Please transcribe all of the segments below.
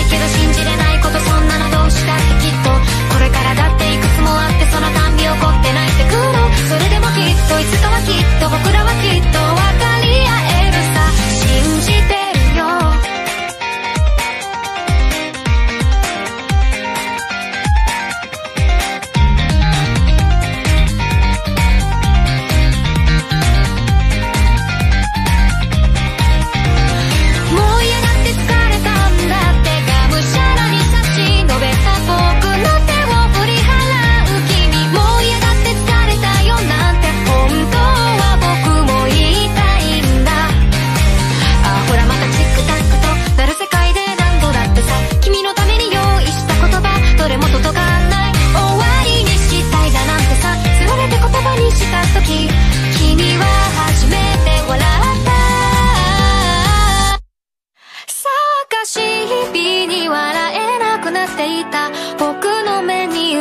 いけど信じれないことそんなのどうしたってきっとこれからだっていくつもあってそのたんび起こって泣いてくるそれでもきっといつかはきっと僕らは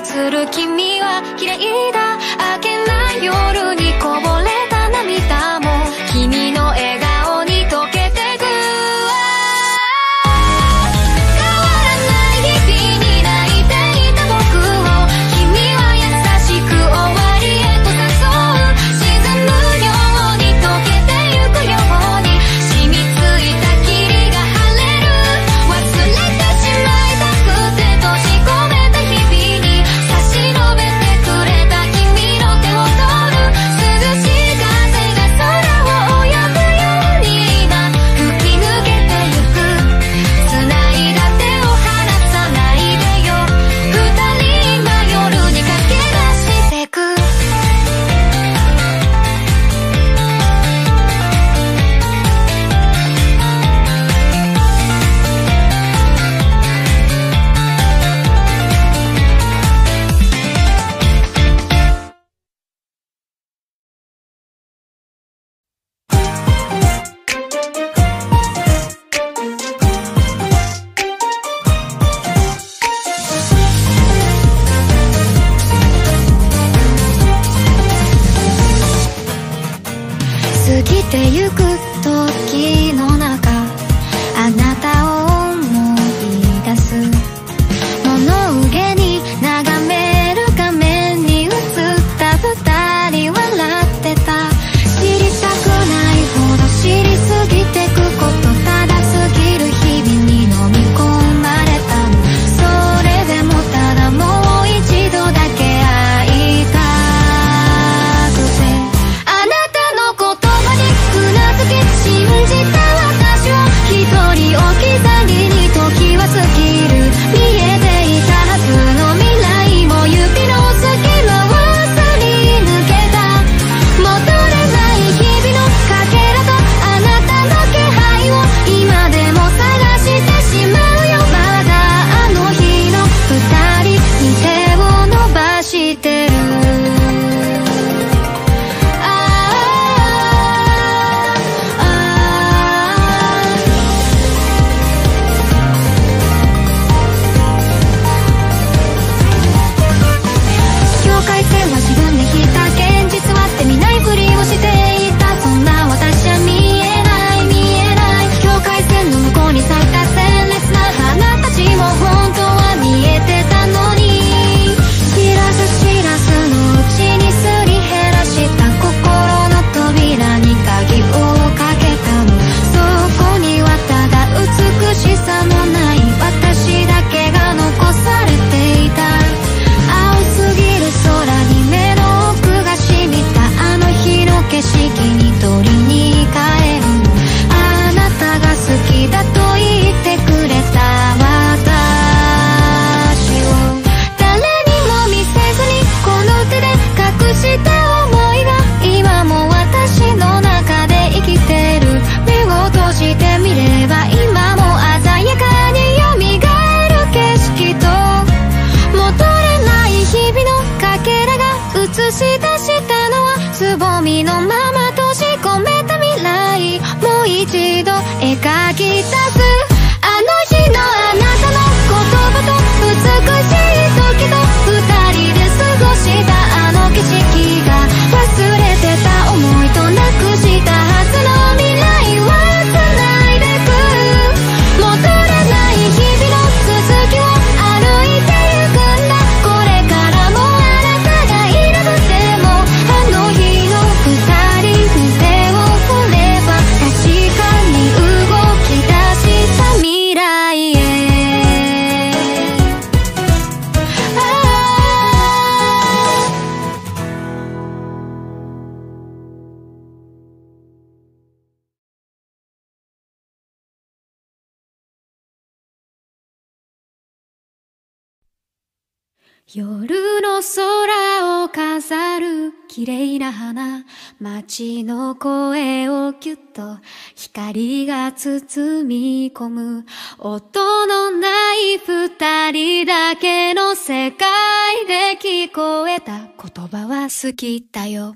映る君は綺麗だ。明けない夜ってゆく mi nombre. 夜の空を飾る綺麗な花。街の声をキュッと光が包み込む。音のない二人だけの世界で聞こえた。言葉は好きだよ。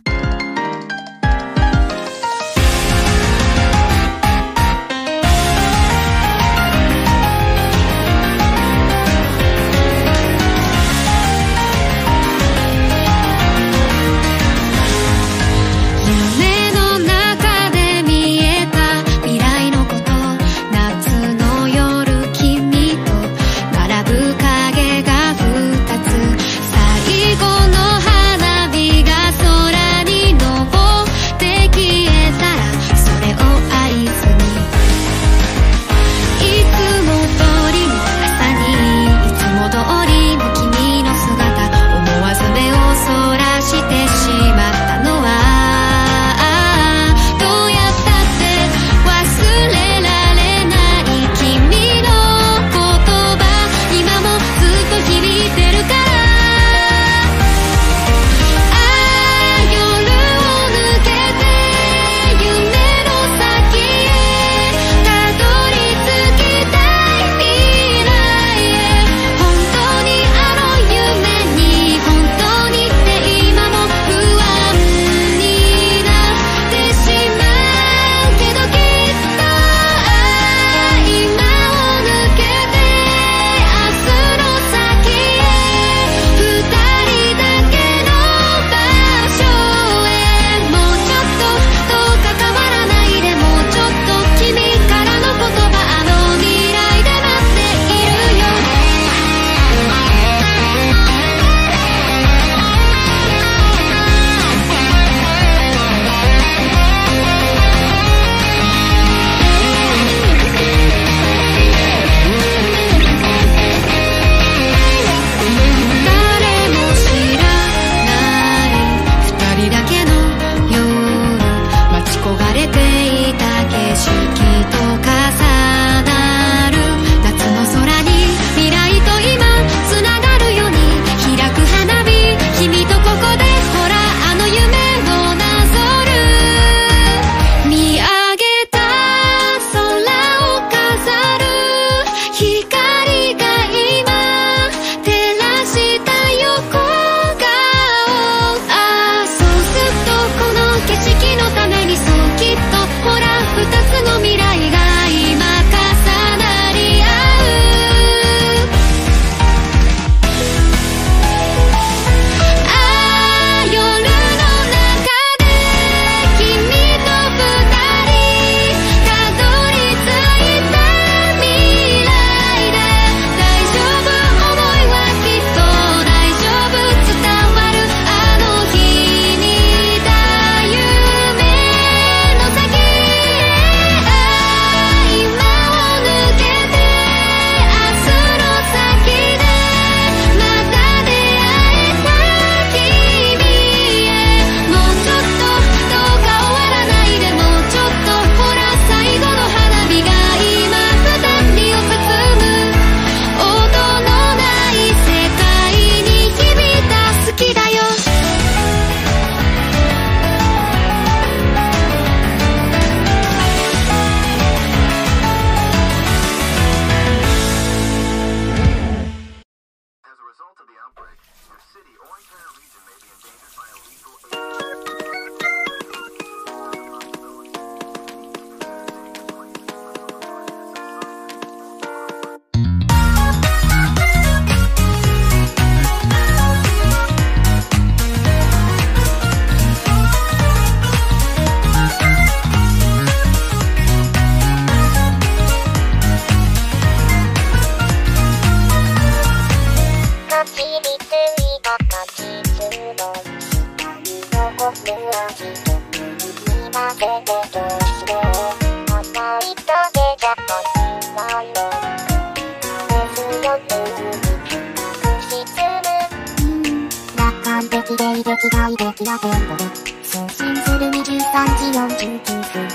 違い的きテンポで送信する23時49分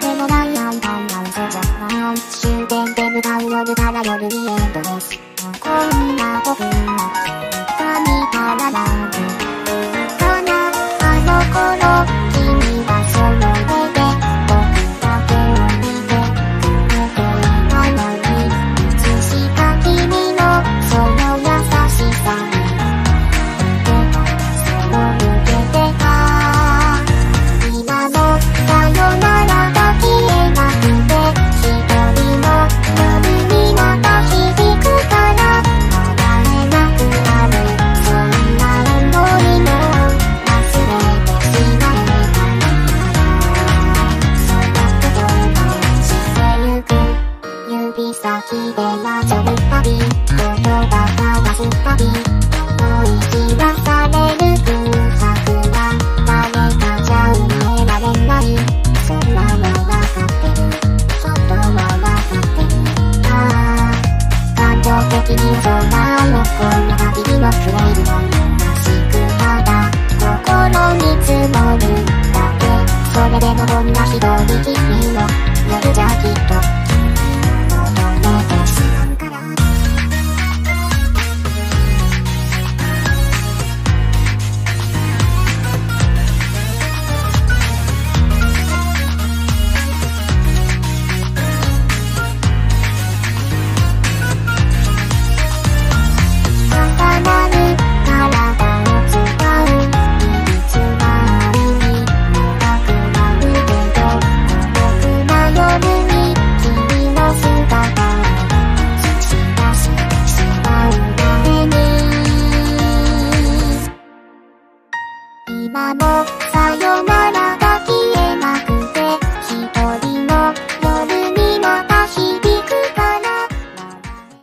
でもない間なんぞじゃな音終電で向かう夜から夜にエンドレスこんな僕になって見たらな